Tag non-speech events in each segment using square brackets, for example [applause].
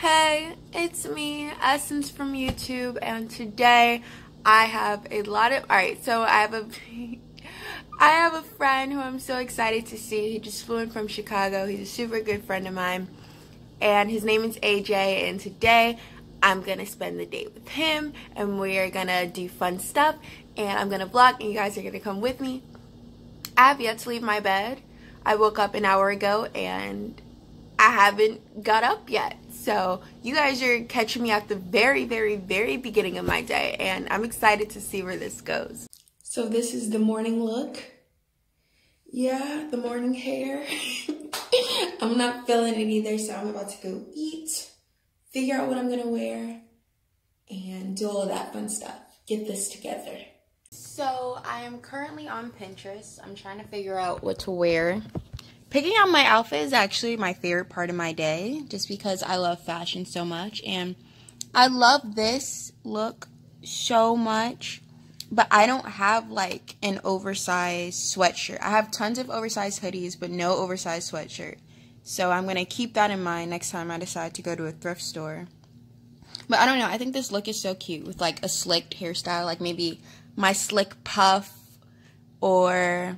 Hey, it's me, Essynce from YouTube, and today I have a lot of. Alright, so I have a. [laughs] I have a friend who I'm so excited to see. He just flew in from Chicago. He's a super good friend of mine. And his name is AJ. And today I'm to spend the day with him. And we are to do fun stuff. And I'm to vlog. And you guys are to come with me. I have yet to leave my bed. I woke up an hour ago and I haven't got up yet. So you guys are catching me at the very, very, very beginning of my day. And I'm excited to see where this goes. So this is the morning look. Yeah, the morning hair. [laughs] I'm not feeling it either, so I'm about to go eat, figure out what I'm gonna wear, and do all of that fun stuff. Get this together. So I am currently on Pinterest. I'm trying to figure out what to wear. Picking out my outfit is actually my favorite part of my day, just because I love fashion so much. And I love this look so much, but I don't have like an oversized sweatshirt. I have tons of oversized hoodies, but no oversized sweatshirt. So I'm going to keep that in mind next time I decide to go to a thrift store. But I don't know, I think this look is so cute with like a slicked hairstyle, like maybe my slick puff or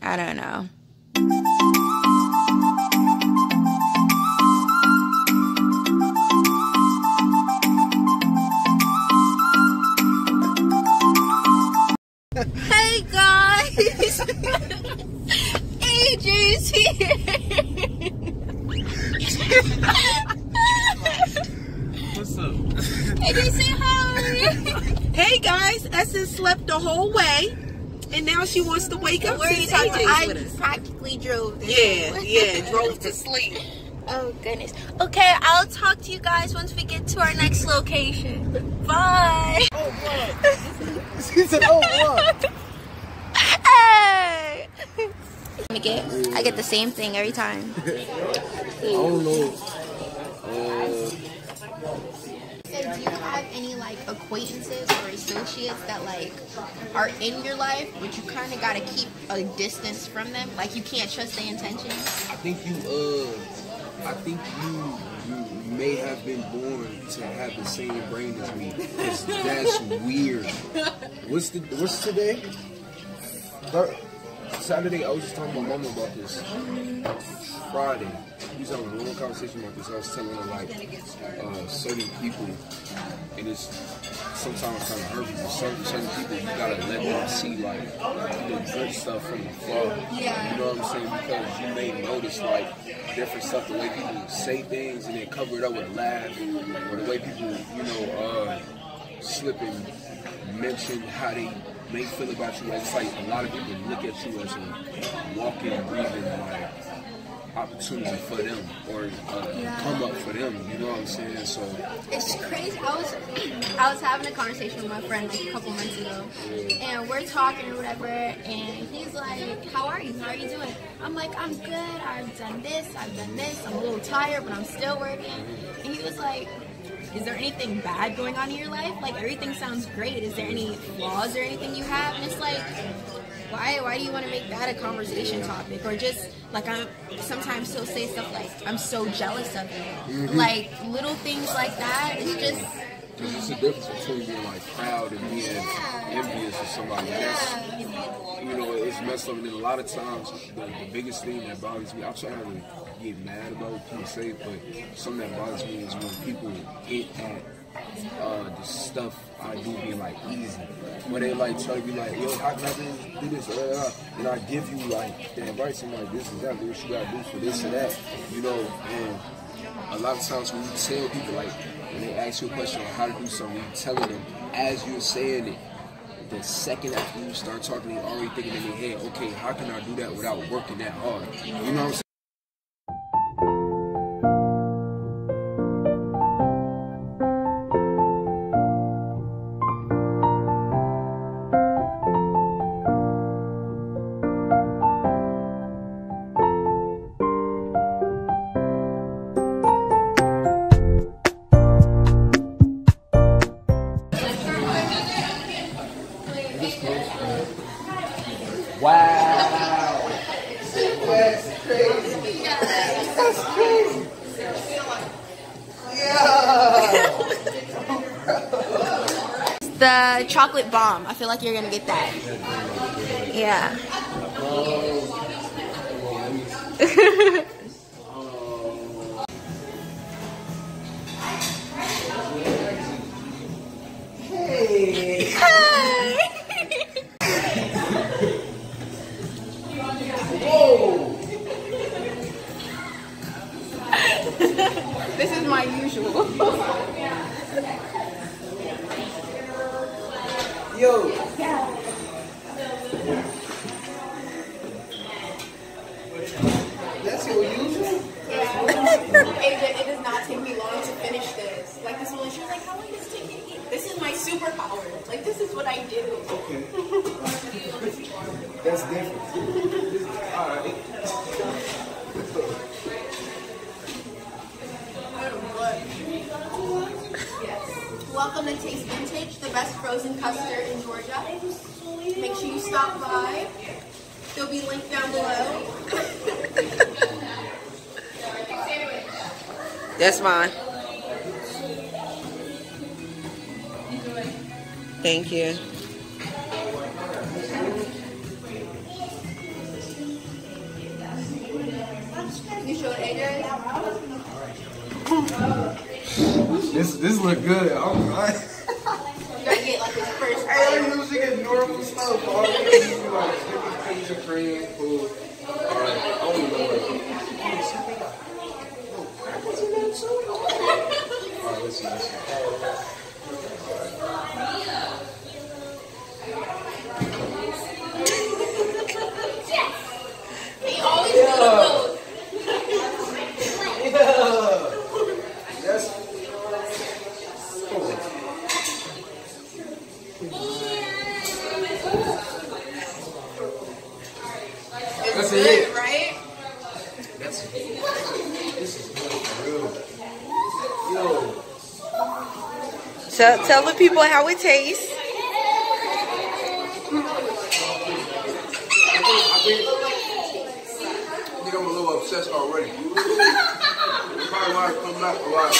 I don't know. Hey she wants to wake up Where since is AJ's I with us. practically drove this. Yeah, yeah, [laughs] drove to sleep. Oh goodness. Okay, I'll talk to you guys once we get to our next location. Bye. Oh, she said, oh, what? Hey. I get I get the same thing every time. [laughs] I don't know. Any like acquaintances or associates that like are in your life, but you kind of gotta keep a distance from them? Like you can't trust their intentions. I think you, uh, I think you, you may have been born to have the same brain as me. That's weird. What's the, what's today? Thir- Saturday, I was just talking to my mom about this. Friday, we was having a long conversation about this. I was telling her like uh, certain people, and it's sometimes kind of hurtful. But certain certain people, you gotta let them see like the good stuff from afar. Yeah. You know what I'm saying? Because you may notice like different stuff, the way people say things and then cover it up with a laugh, or the way people, you know, uh, slip and mention how they may feel about you. It's like a lot of people look at you as a walking, breathing, like opportunity for them or uh, come up for them. You know what I'm saying? So It's crazy. I was I was having a conversation with my friend like a couple months ago, and we're talking or whatever, and he's like, "How are you? How are you doing?" I'm like, "I'm good. I've done this. I've done this. I'm a little tired, but I'm still working." And he was like. Is there anything bad going on in your life? Like everything sounds great. Is there any flaws or anything you have? And it's like, why why do you want to make that a conversation topic or just like i'm sometimes he'll say stuff like i'm so jealous of you mm-hmm. like little things like that it's just there's just a difference between being like proud and being envious of somebody else. You know, it's messed up. And then a lot of times, the, the biggest thing that bothers me, I try not to get mad about what people say, but something that bothers me is when people get at uh, the stuff I do being like easy. Where they like try to be like, yo, how can I do, do this? Uh, and I give you like the advice and like this that, do what you gotta do for this and that, you know, and a lot of times when you tell people like when they ask you a question on how to do something, you're telling them as you're saying it, the second after you start talking, they're already thinking in their head, okay, how can I do that without working that hard? You know what I'm saying? The chocolate bomb. I feel like you're gonna get that. Yeah. [laughs] Welcome to Taste Vintage, the best frozen custard in Georgia. Make sure you stop by. There'll be linked down below. [laughs] That's fine. Thank you. You show it, AJ? This this look good. I'm, I, You gotta get like his first I bite. usually get normal stuff. All I get is like chicken, pizza, cream, food. Alright, I don't even know what Alright, let's That's good, it. right? That's this is good for real. Yo, So tell the people how it tastes. I think, I think I'm a little obsessed already. [laughs] Probably why I come back a lot.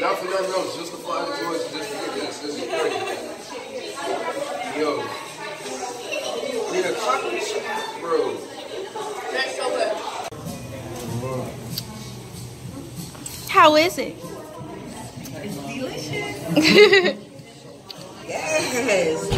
Not for nothing else, just to find the choice, just to get this. This is crazy. Yo. Yeah, chocolate chip, bro. That's so good. How is it? It's delicious. [laughs] yes.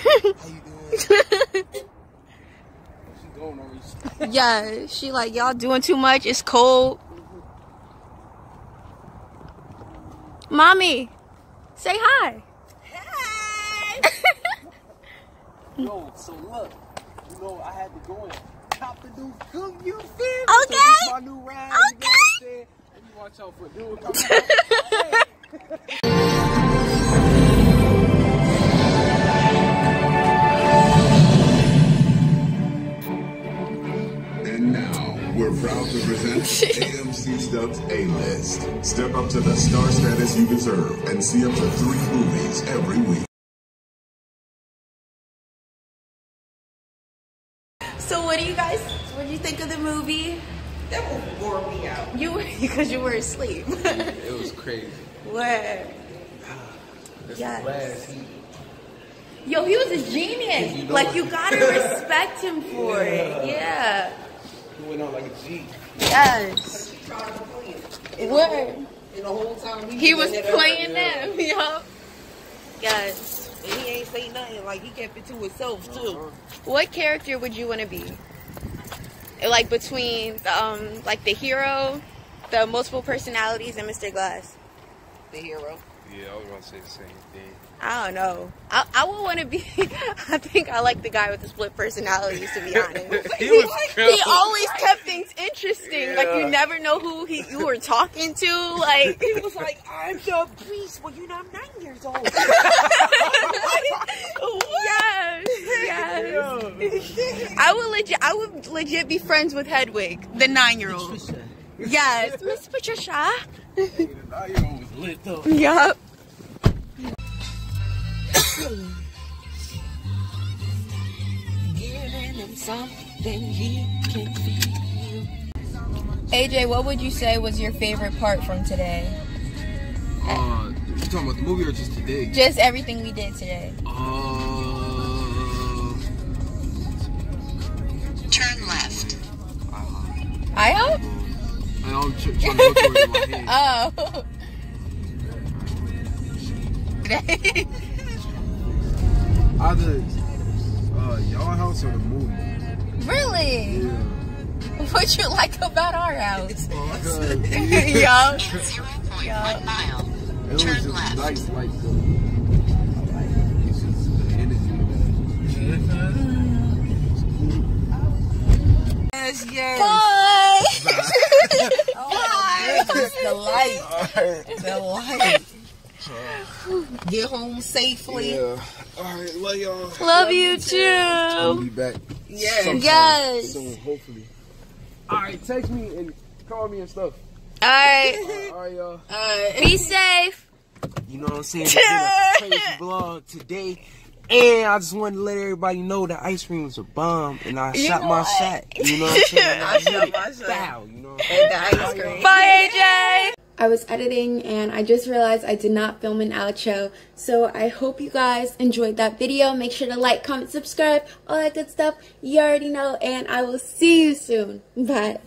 [laughs] yeah, she like y'all doing too much. It's cold. Mommy, say hi. [laughs] Yo, so look, you know, I had to go and cop the new cook, you feel me? Okay. So my new ride, you know what I'm saying? Let me watch out for it. Dude, come on. [laughs] we're proud to present AMC Stubs A-List. Step up to the star status you deserve and see up to three movies every week. So what do you guys? What do you think of the movie? That will bore me out. You [laughs] because you were asleep. It was crazy. what? This Yes. last. Yo, he was a genius. You know like it. you gotta respect him for it. [laughs] Yeah. He went out like a G. Yes. Word. And the whole time he, He was playing out. them. [laughs] Yup. Yes. And he ain't say nothing. Like he kept it to himself too. What character would you want to be? Like between um like the hero, the multiple personalities, and Mr. Glass. The hero. Yeah, I was about to say the same thing. I don't know. I, I would want to be. [laughs] I think I like the guy with the split personalities. To be [laughs] honest, [laughs] He was he always kept things interesting. Like you never know who he you were talking to. Like He was like, I'm the beast. Well, you know, I'm nine years old. yes, yes. I would legit. I would legit be friends with Hedwig, the nine-year-old. Yes, Miss Patricia. Nine-year-old was lit though. Yup. Giving him something he can feel. AJ, what would you say was your favorite part from today? Uh, you talking about the movie or just today? Just everything we did today. Uh, Turn left. I hope. I'm tr- trying to go through my [laughs] head. Oh. [laughs] Either uh, y'all house or the movie. really? Yeah. [laughs] What you like about our house? Because [laughs] [laughs] Yup. 0.1 mile. it was Turn just left. nice, like the, like, it's just the energy of it. Yes, yes. Bye. the light. The light. Get home safely. Yeah. All right, love y'all. Love you too. I'll too. be back. Yes. sometime Yes. Soon, hopefully. All right, text me and call me and stuff. All right. All right, y'all. [laughs] All right. Be safe. You know what I'm saying? It's been a [laughs] crazy vlog today. And I just wanted to let everybody know that ice cream was a bomb and I You shot my what? shot. You know what I'm saying? [laughs] I shot my shot. Bow, you know. And the ice cream. Bye, AJ. I was editing and I just realized I did not film an outro. So I hope you guys enjoyed that video. Make sure to like, comment, subscribe, all that good stuff. You already know. And I will see you soon. Bye.